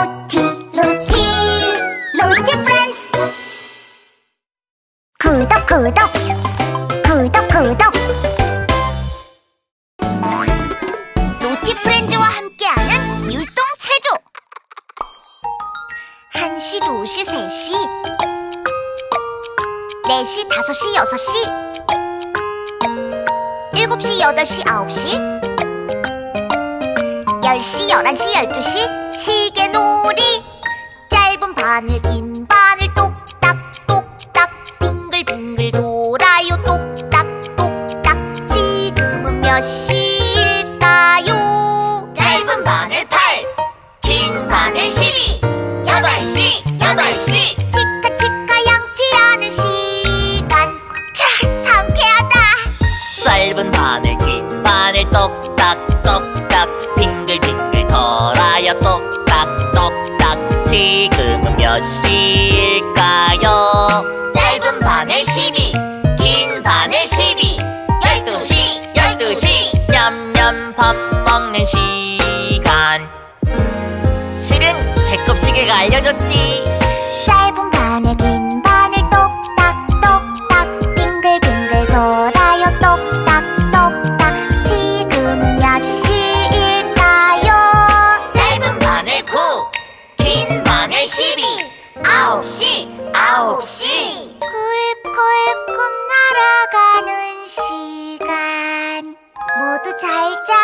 로티 로티 로티 프렌즈. 구독 구독 구독 구독. 로티 프렌즈와 함께하는 율동 체조. 1시, 2시, 3시 4시, 5시, 6시 7시, 8시, 9시 10시, 11시, 12시 시계 놀이 짧은 바늘 긴 바늘 똑딱똑딱. 빙글빙글 돌아요 똑딱똑딱. 지금은 몇 시일까요? 짧은 바늘 8, 긴 바늘 12 8시, 8시. 치카치카 양치 하는 시간. 캬, 상쾌하다. 짧은 바늘, 긴 바늘 똑 똑딱똑딱 지금은 몇 시일까요? 짧은 바늘 12, 긴 바늘 12 12시, 12시. 냠냠 밥 먹는 시간. 실은 배꼽시계가 알려줬지 9시, 9시. 꿀꿀꿈 날아가는 시간. 모두 잘자